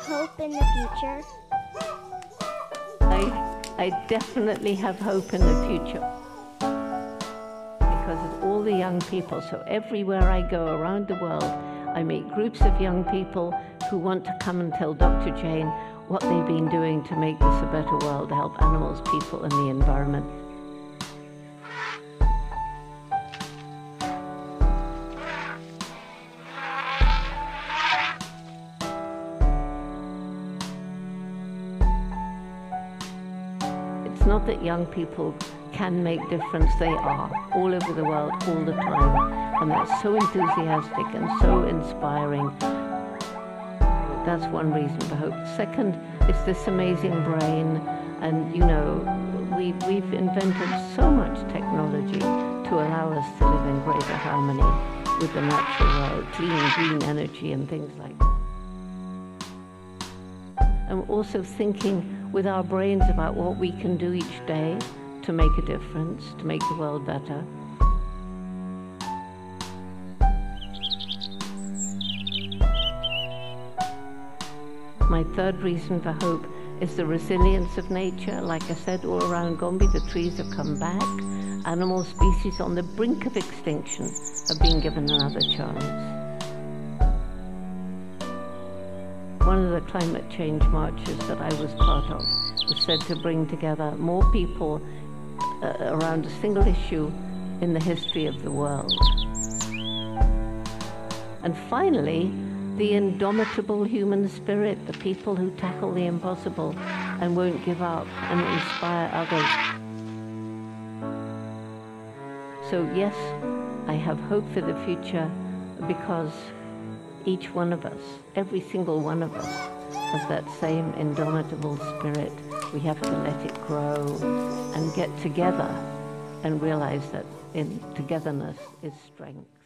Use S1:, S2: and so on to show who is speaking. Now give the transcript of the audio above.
S1: hope in the future?
S2: I, I definitely have hope in the future because of all the young people. So everywhere I go around the world, I meet groups of young people who want to come and tell Dr. Jane what they've been doing to make this a better world, to help animals, people, and the environment. It's not that young people can make difference, they are all over the world, all the time. And that's so enthusiastic and so inspiring. That's one reason for hope. Second, it's this amazing brain. And, you know, we, we've invented so much technology to allow us to live in greater harmony with the natural world, clean, green energy and things like that. And also thinking with our brains about what we can do each day to make a difference, to make the world better. My third reason for hope is the resilience of nature. Like I said, all around Gombe, the trees have come back. Animal species on the brink of extinction have been given another chance. One of the climate change marches that I was part of was said to bring together more people uh, around a single issue in the history of the world. And finally, the indomitable human spirit, the people who tackle the impossible and won't give up and inspire others. So yes, I have hope for the future because each one of us, every single one of us, has that same indomitable spirit. We have to let it grow and get together and realize that in togetherness is strength.